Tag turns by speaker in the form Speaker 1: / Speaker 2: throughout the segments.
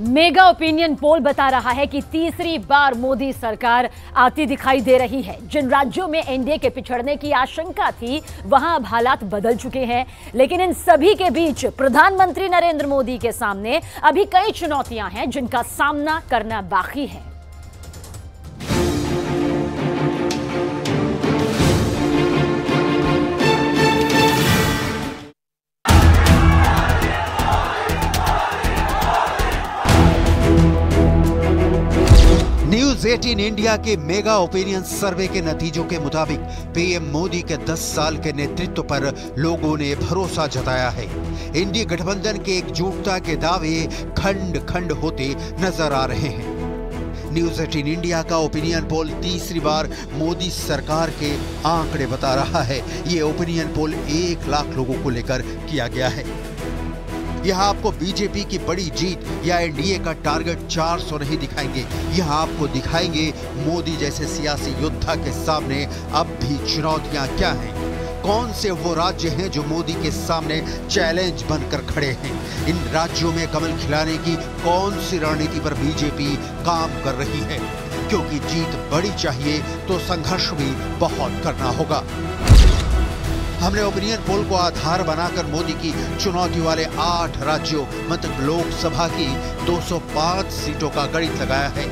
Speaker 1: Mega opinion पोल बता रहा है कि तीसरी बार मोदी सरकार आती दिखाई दे रही है। जिन राज्यों में एनडीए के पिछड़ने की आशंका थी, वहाँ अब हालात बदल चुके हैं। लेकिन इन सभी के बीच प्रधानमंत्री नरेंद्र मोदी के सामने अभी कई चुनौतियाँ हैं जिनका सामना करना बाकी है।
Speaker 2: न्यूज़ 18 इंडिया के मेगा ओपिनियन सर्वे के नतीजों के मुताबिक पीएम मोदी के 10 साल के नेतृत्व पर लोगों ने भरोसा जताया है। इंडी गठबंधन के एकजुटता के दावे खंड खंड होते नज़र आ रहे हैं। न्यूज़ 18 इंडिया का ओपिनियन पोल तीसरी बार मोदी सरकार के आंकड़े बता रहा है। ये ओपिनियन पोल एक लाख लोगों को लेकर किया गया है। यहाँ आपको बीजेपी की बड़ी जीत या एनडीए का टारगेट 400 नहीं दिखाएँगे। यहाँ आपको दिखाएँगे मोदी जैसे सियासी योद्धा के सामने अब भी चुनौतियाँ क्या हैं? कौन से वो राज्य हैं जो मोदी के सामने चैलेंज बनकर खड़े हैं? इन राज्यों में कमल खिलाने की कौन सी रणनीति पर बीजेपी काम कर रही है? क्योंकि जीत बड़ी चाहिए तो संघर्ष भी बहुत करना होगा। हमने ओपिनियन पोल को आधार बनाकर मोदी की चुनौती वाले आठ राज्यों मतलब लोकसभा की 205 सीटों का गणित लगाया है।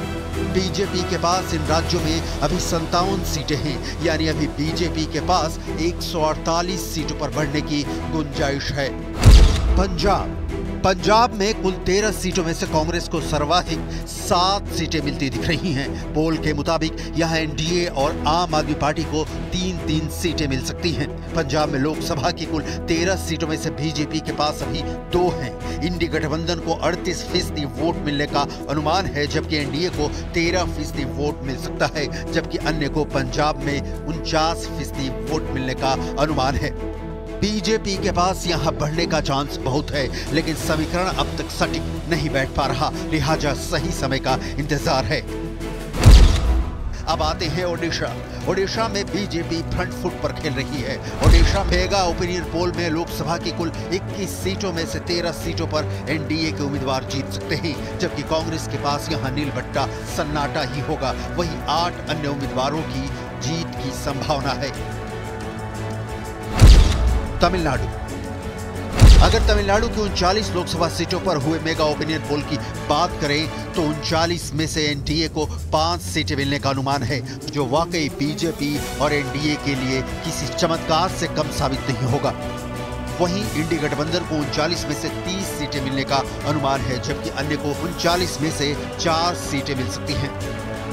Speaker 2: बीजेपी के पास इन राज्यों में अभी संतावन सीटें हैं, यानी अभी बीजेपी के पास 148 सीटों पर बढ़ने की गुंजाइश है। पंजाब पंजाब में कुल तेरह सीटों में से कांग्रेस को सर्वाधिक सात सीटें मिलती दिख रही हैं। पोल के मुताबिक यहाँ एनडीए और आम आदमी पार्टी को तीन तीन सीटें मिल सकती हैं। पंजाब में लोकसभा की कुल तेरह सीटों में से बीजेपी के पास अभी दो हैं। इंडी गठबंधन को अड़तीस फ़ीसदी वोट मिलने का अनुमान है, जबकि एनडीए को तेरह फ़ीसदी वोट मिल सकता है, जबकि अन्य को पंजाब में उनचास फ़ीसदी वोट मिलने का अनुमान है। बीजेपी के पास यहाँ बढ़ने का चांस बहुत है, लेकिन समीकरण अब तक सटीक नहीं बैठ पा रहा। लिहाजा सही समय का इंतज़ार है। अब आते हैं ओडिशा। ओडिशा में बीजेपी फ्रंट फुट पर खेल रही है। ओडिशा मेगा ओपिनियन पोल में लोकसभा की कुल 21 सीटों में से 13 सीटों पर एनडीए के उम्मीदवार जीत सकते हैं, जबकि कांग्रेस के पास यहाँ नील बट्टा सन्नाटा ही होगा। वहीं आठ अन्य उम्मीदवारों की जीत की संभावना है। तमिलनाडु। अगर तमिलनाडु की उनचालीस लोकसभा सीटों पर हुए मेगा ओपिनियन पोल की बात करें तो उनचालीस में से एनडीए को पाँच सीटें मिलने का अनुमान है, जो वाकई बीजेपी और एनडीए के लिए किसी चमत्कार से कम साबित नहीं होगा। वहीं इंडी गठबंधन को उनचालीस में से 30 सीटें मिलने का अनुमान है, जबकि अन्य को उनचालीस में से चार सीटें मिल सकती हैं।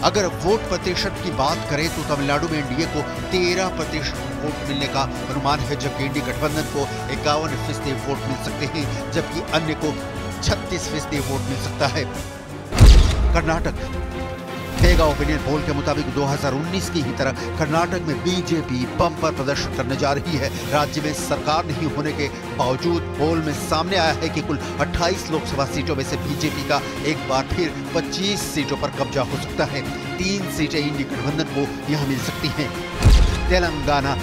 Speaker 2: अगर वोट प्रतिशत की बात करें तो तमिलनाडु में एनडीए को 13 प्रतिशत वोट मिलने का अनुमान है, जबकि एनडीए गठबंधन को इक्यावन फ़ीसदी वोट मिल सकते हैं, जबकि अन्य को 36 फ़ीसदी वोट मिल सकता है। कर्नाटक मेगा ओपिनियन पोल के मुताबिक 2019 की ही तरह कर्नाटक में बीजेपी बम्पर प्रदर्शन करने जा रही है। राज्य में सरकार नहीं होने के बावजूद पोल में सामने आया है कि कुल 28 लोकसभा सीटों में से बीजेपी का एक बार फिर 25 सीटों पर कब्जा हो सकता है। तीन सीटें इंडी गठबंधन को यहाँ मिल सकती हैं। तेलंगाना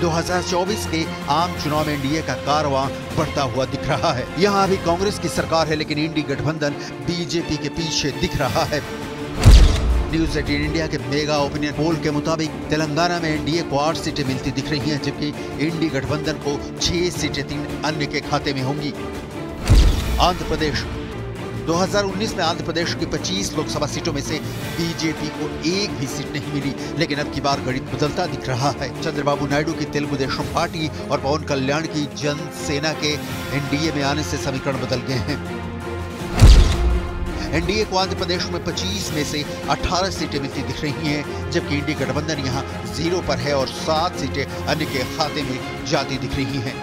Speaker 2: 2024 के आम चुनाव में एनडीए का कारवां बढ़ता हुआ दिख रहा है। यहाँ अभी कांग्रेस की सरकार है, लेकिन इंडी गठबंधन बीजेपी के पीछे दिख रहा है। न्यूज़ एटीन इंडिया के मेगा ओपिनियन पोल के मुताबिक तेलंगाना में एनडीए को आठ सीटें मिलती दिख रही हैं, जबकि इंडी गठबंधन को छह सीटें तीन अन्य के खाते में होंगी। आंध्र प्रदेश। 2019 में आंध्र प्रदेश की 25 लोकसभा सीटों में से बीजेपी को एक भी सीट नहीं मिली, लेकिन अब की बार गणित बदलता दिख रहा है। चंद्रबाबू नायडू की तेलुगु देशम पार्टी और पवन कल्याण की जन सेना के एनडीए में आने से समीकरण बदल गए हैं। एनडीए को आंध्र प्रदेश में 25 में से 18 सीटें मिलती दिख रही हैं, जबकि इंडी गठबंधन यहाँ ज़ीरो पर है और सात सीटें अन्य के खाते में जाती दिख रही हैं।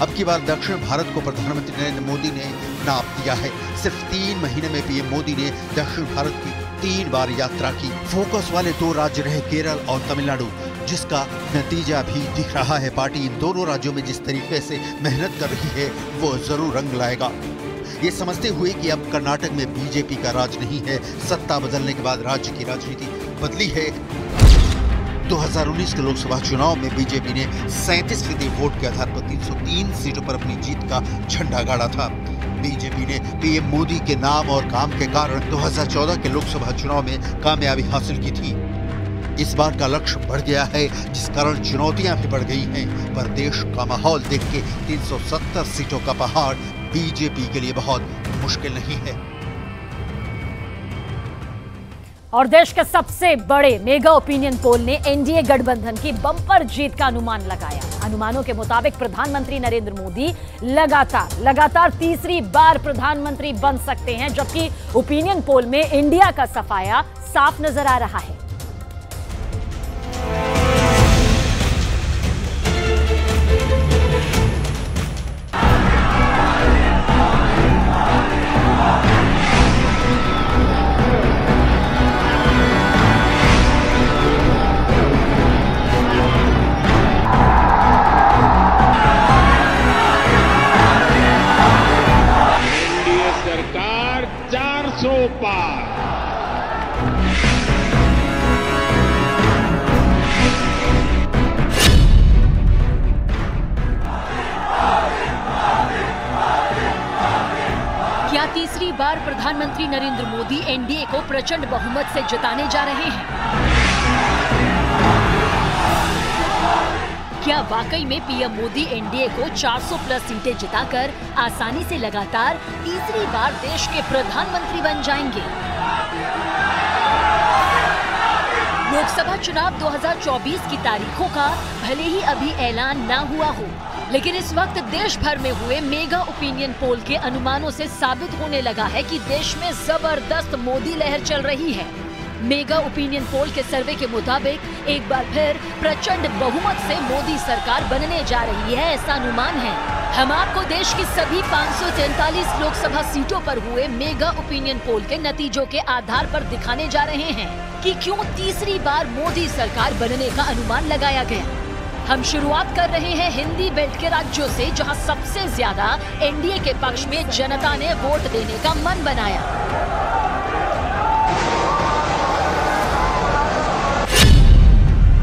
Speaker 2: अब की बार दक्षिण भारत को प्रधानमंत्री नरेंद्र मोदी ने नाप दिया है। सिर्फ़ तीन महीने में पीएम मोदी ने दक्षिण भारत की तीन बार यात्रा की। फोकस वाले दो राज्य रहे केरल और तमिलनाडु, जिसका नतीजा भी दिख रहा है। पार्टी इन दोनों राज्यों में जिस तरीके से मेहनत कर रही है, वो ज़रूर रंग लाएगा। ये समझते हुए कि अब कर्नाटक में बीजेपी का राज नहीं है, सत्ता बदलने के बाद राज्य की राजनीति बदली है। 2019 के लोकसभा चुनाव में बीजेपी ने सैंतीस फ़ीसदी वोट के आधार पर 303 सीटों पर अपनी जीत का झंडा गाड़ा था। बीजेपी ने पीएम मोदी के नाम और काम के कारण 2014 के लोकसभा चुनाव में कामयाबी हासिल की थी। इस बार का लक्ष्य बढ़ गया है, जिस कारण चुनौतियाँ भी बढ़ गई हैं। पर देश का माहौल देख के 370 सीटों का पहाड़ बीजेपी के लिए बहुत मुश्किल नहीं है।
Speaker 1: और देश के सबसे बड़े मेगा ओपिनियन पोल ने एनडीए गठबंधन की बम्पर जीत का अनुमान लगाया। अनुमानों के मुताबिक प्रधानमंत्री नरेंद्र मोदी लगातार लगातार तीसरी बार प्रधानमंत्री बन सकते हैं, जबकि ओपिनियन पोल में इंडिया का सफाया साफ़ नज़र आ रहा है। क्या तीसरी बार प्रधानमंत्री नरेंद्र मोदी एनडीए को प्रचंड बहुमत से जिताने जा रहे हैं। क्या वाकई में पीएम मोदी एनडीए को 400 प्लस सीटें जिताकर आसानी से लगातार तीसरी बार देश के प्रधानमंत्री बन जाएँगे? लोकसभा चुनाव 2024 की तारीखों का भले ही अभी ऐलान ना हुआ हो लेकिन इस वक्त देश भर में हुए मेगा ओपिनियन पोल के अनुमानों से साबित होने लगा है कि देश में ज़बरदस्त मोदी लहर चल रही है। मेगा ओपिनियन पोल के सर्वे के मुताबिक, एक बार फिर प्रचंड बहुमत से मोदी सरकार बनने जा रही है, ऐसा अनुमान है। हम आपको देश की सभी 543 लोकसभा सीटों पर हुए मेगा ओपिनियन पोल के नतीजों के आधार पर दिखाने जा रहे हैं कि क्यों तीसरी बार मोदी सरकार बनने का अनुमान लगाया गया। हम शुरुआत कर रहे हैं हिंदी बेल्ट के राज्यों से, जहाँ सबसे ज़्यादा एनडीए के पक्ष में जनता ने वोट देने का मन बनाया।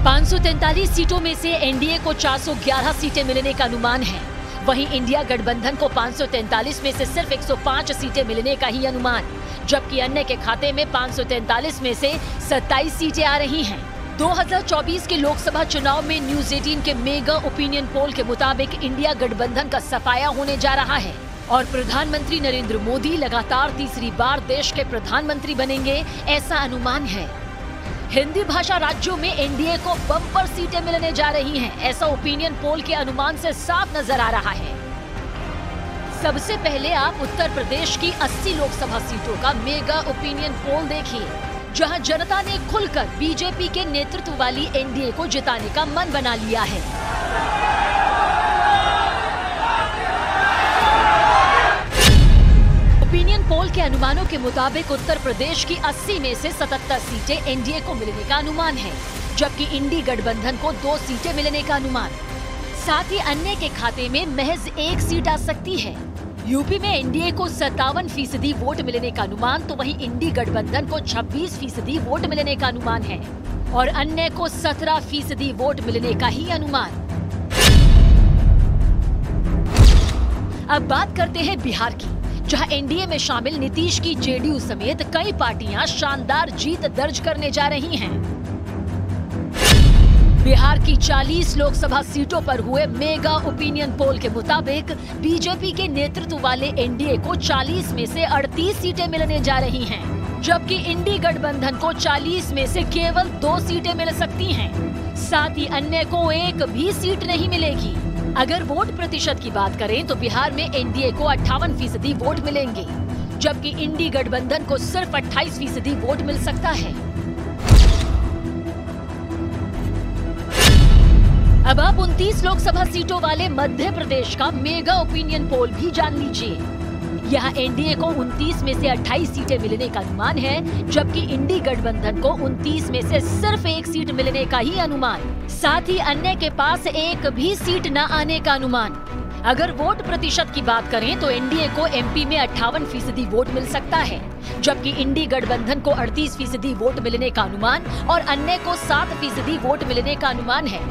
Speaker 1: 543 सीटों में से एनडीए को 411 सीटें मिलने का अनुमान है। वहीं इंडिया गठबंधन को 543 में से सिर्फ़ 105 सीटें मिलने का ही अनुमान, जबकि अन्य के खाते में 543 में से 27 सीटें आ रही हैं। 2024 के लोकसभा चुनाव में न्यूज़ 18 के मेगा ओपिनियन पोल के मुताबिक इंडिया गठबंधन का सफाया होने जा रहा है। और प्रधानमंत्री नरेंद्र मोदी लगातार तीसरी बार देश के प्रधानमंत्री बनेंगे, ऐसा अनुमान है। हिंदी भाषा राज्यों में एनडीए को बम्पर सीटें मिलने जा रही हैं, ऐसा ओपिनियन पोल के अनुमान से साफ़ नज़र आ रहा है। सबसे पहले आप उत्तर प्रदेश की 80 लोकसभा सीटों का मेगा ओपिनियन पोल देखिए। जहाँ जनता ने खुलकर बीजेपी के नेतृत्व वाली एनडीए को जिताने का मन बना लिया है। ओपिनियन पोल के अनुमानों के मुताबिक उत्तर प्रदेश की 80 में से 77 सीटें एनडीए को मिलने का अनुमान है, जबकि इंडी गठबंधन को दो सीटें मिलने का अनुमान। साथ ही अन्य के खाते में महज एक सीट आ सकती है। यूपी में एनडीए को सत्तावन फ़ीसदी वोट मिलने का अनुमान तो वहीं इंडी गठबंधन को 26 फ़ीसदी वोट मिलने का अनुमान है और अन्य को 17 फ़ीसदी वोट मिलने का ही अनुमान। अब बात करते हैं बिहार की, जहाँ एनडीए में शामिल नीतीश की जेडीयू समेत कई पार्टियाँ शानदार जीत दर्ज करने जा रही हैं। बिहार की 40 लोकसभा सीटों पर हुए मेगा ओपिनियन पोल के मुताबिक बीजेपी के नेतृत्व वाले एनडीए को 40 में से 38 सीटें मिलने जा रही हैं, जबकि इंडी गठबंधन को 40 में से केवल दो सीटें मिल सकती हैं। साथ ही अन्य को एक भी सीट नहीं मिलेगी अगर वोट प्रतिशत की बात करें तो बिहार में एनडीए को अट्ठावन फ़ीसदी वोट मिलेंगे जबकि इंडी गठबंधन को सिर्फ़ 28 फ़ीसदी वोट मिल सकता है अब आप 29 लोकसभा सीटों वाले मध्य प्रदेश का मेगा ओपिनियन पोल भी जान लीजिए। यहाँ एनडीए को 29 में से 28 सीटें मिलने का अनुमान है, जबकि इंडी गठबंधन को 29 में से सिर्फ़ एक सीट मिलने का ही अनुमान। साथ ही अन्य के पास एक भी सीट न आने का अनुमान। अगर वोट प्रतिशत की बात करें तो एनडीए को एमपी में अट्ठावन फ़ीसदी वोट मिल सकता है, जबकि इंडी गठबंधन को 38 फ़ीसदी वोट मिलने का अनुमान और अन्य को 7 फ़ीसदी वोट मिलने का अनुमान है।